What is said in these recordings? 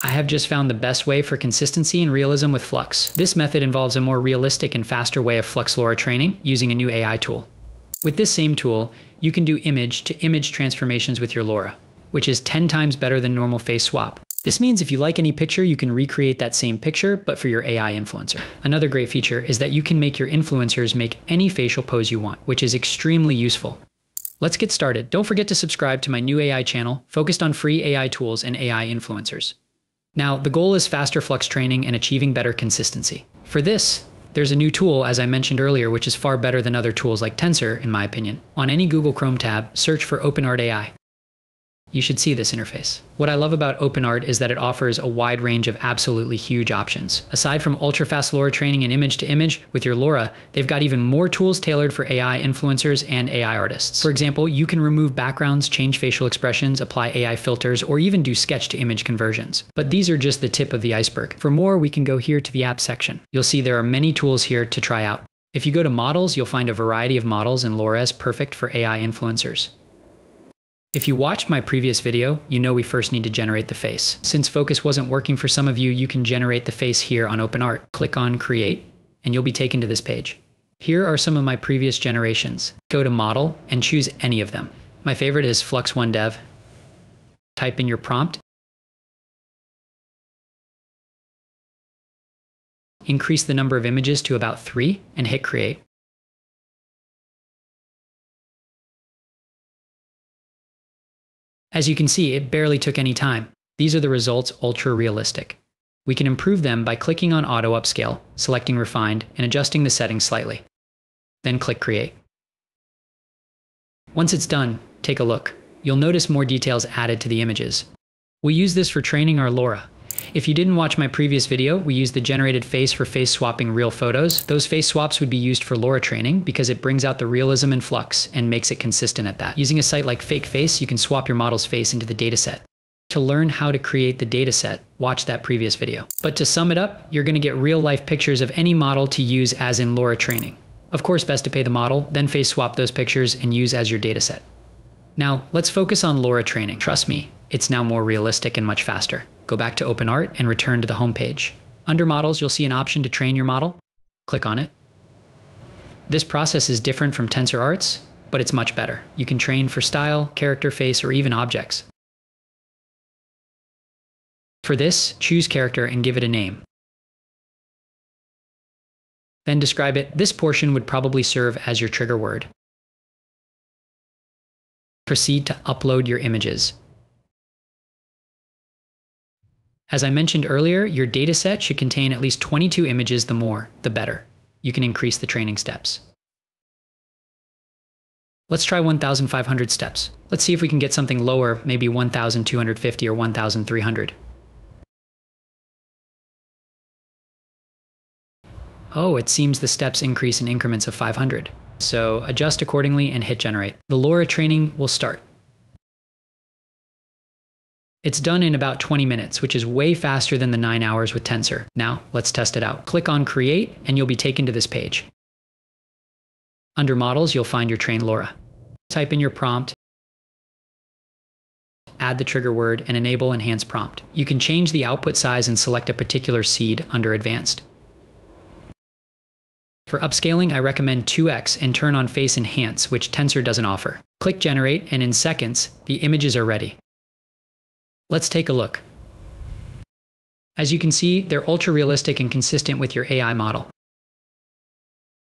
I have just found the best way for consistency and realism with Flux. This method involves a more realistic and faster way of Flux LoRA training using a new AI tool. With this same tool, you can do image to image transformations with your LoRA, which is 10 times better than normal face swap. This means if you like any picture, you can recreate that same picture, but for your AI influencer. Another great feature is that you can make your influencers make any facial pose you want, which is extremely useful. Let's get started. Don't forget to subscribe to my new AI channel focused on free AI tools and AI influencers. Now, the goal is faster flux training and achieving better consistency. For this, there's a new tool, as I mentioned earlier, which is far better than other tools like Tensor, in my opinion. On any Google Chrome tab, search for OpenArt AI. You should see this interface. What I love about OpenArt is that it offers a wide range of absolutely huge options. Aside from ultra-fast LoRA training and image to image with your LoRA, they've got even more tools tailored for AI influencers and AI artists. For example, you can remove backgrounds, change facial expressions, apply AI filters, or even do sketch to image conversions. But these are just the tip of the iceberg. For more, we can go here to the app section. You'll see there are many tools here to try out. If you go to models, you'll find a variety of models in LoRA is perfect for AI influencers. If you watched my previous video, you know we first need to generate the face. Since focus wasn't working for some of you, you can generate the face here on OpenArt. Click on create and you'll be taken to this page. Here are some of my previous generations. Go to model and choose any of them. My favorite is Flux One Dev. Type in your prompt. Increase the number of images to about three and hit create. As you can see, it barely took any time. These are the results ultra realistic. We can improve them by clicking on Auto Upscale, selecting Refined, and adjusting the settings slightly. Then click Create. Once it's done, take a look. You'll notice more details added to the images. We use this for training our LoRA, if you didn't watch my previous video, we used the generated face for face swapping real photos. Those face swaps would be used for LoRA training because it brings out the realism and flux and makes it consistent at that. Using a site like Fake Face, you can swap your model's face into the dataset. To learn how to create the dataset, watch that previous video. But to sum it up, you're going to get real life pictures of any model to use as in LoRA training. Of course, best to pay the model, then face swap those pictures and use as your dataset. Now, let's focus on LoRA training. Trust me, it's now more realistic and much faster. Go back to OpenArt and return to the home page. Under Models, you'll see an option to train your model. Click on it. This process is different from TensorArts, but it's much better. You can train for style, character face, or even objects. For this, choose character and give it a name. Then describe it. This portion would probably serve as your trigger word. Proceed to upload your images. As I mentioned earlier, your dataset should contain at least 22 images, the more, the better. You can increase the training steps. Let's try 1,500 steps. Let's see if we can get something lower, maybe 1,250 or 1,300. Oh, it seems the steps increase in increments of 500. So adjust accordingly and hit generate. The LoRA training will start. It's done in about 20 minutes, which is way faster than the 9 hours with Tensor. Now, let's test it out. Click on Create, and you'll be taken to this page. Under Models, you'll find your trained LoRA. Type in your prompt, add the trigger word, and enable Enhance Prompt. You can change the output size and select a particular seed under Advanced. For upscaling, I recommend 2x and turn on Face Enhance, which Tensor doesn't offer. Click Generate, and in seconds, the images are ready. Let's take a look. As you can see, they're ultra realistic and consistent with your AI model.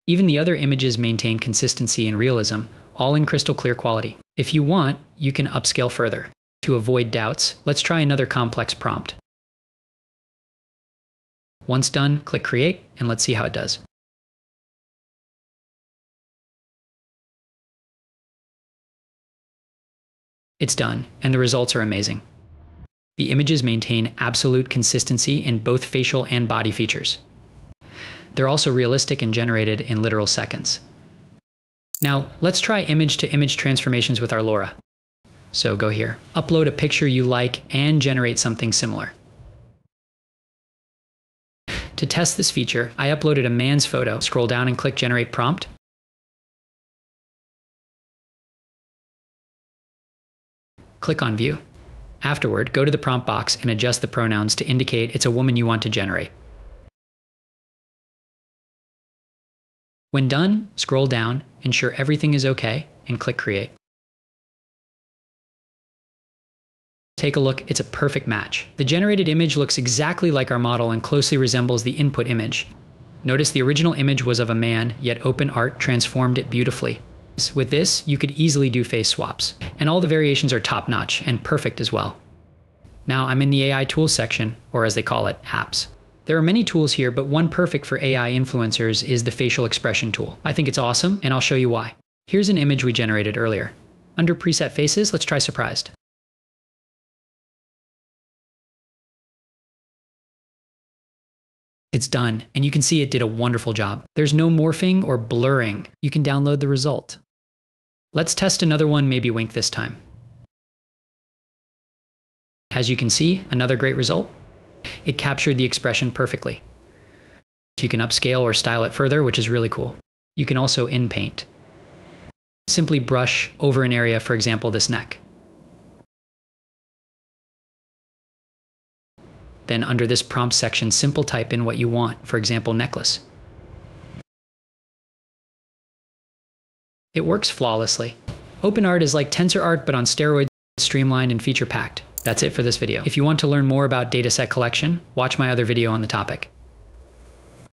Even the other images maintain consistency and realism, all in crystal clear quality. If you want, you can upscale further. To avoid doubts, let's try another complex prompt. Once done, click Create, and let's see how it does. It's done, and the results are amazing. The images maintain absolute consistency in both facial and body features. They're also realistic and generated in literal seconds. Now, let's try image to image transformations with our LoRA. So go here, upload a picture you like and generate something similar. To test this feature, I uploaded a man's photo. Scroll down and click Generate Prompt. Click on View Afterward, go to the prompt box and adjust the pronouns to indicate it's a woman you want to generate. When done, scroll down, ensure everything is okay, and click Create. Take a look, it's a perfect match. The generated image looks exactly like our model and closely resembles the input image. Notice the original image was of a man, yet OpenArt transformed it beautifully. With this, you could easily do face swaps, and all the variations are top notch and perfect as well. Now I'm in the AI tools section, or as they call it, apps. There are many tools here, but one perfect for AI influencers is the facial expression tool. I think it's awesome, and I'll show you why. Here's an image we generated earlier. Under preset faces, let's try surprised. It's done, and you can see it did a wonderful job. There's no morphing or blurring. You can download the result. Let's test another one, maybe wink this time. As you can see, another great result. It captured the expression perfectly. You can upscale or style it further, which is really cool. You can also in-paint. Simply brush over an area, for example, this neck. Then under this prompt section, simple type in what you want, for example, necklace. It works flawlessly. OpenArt is like TensorArt but on steroids, streamlined and feature packed. That's it for this video. If you want to learn more about dataset collection, watch my other video on the topic.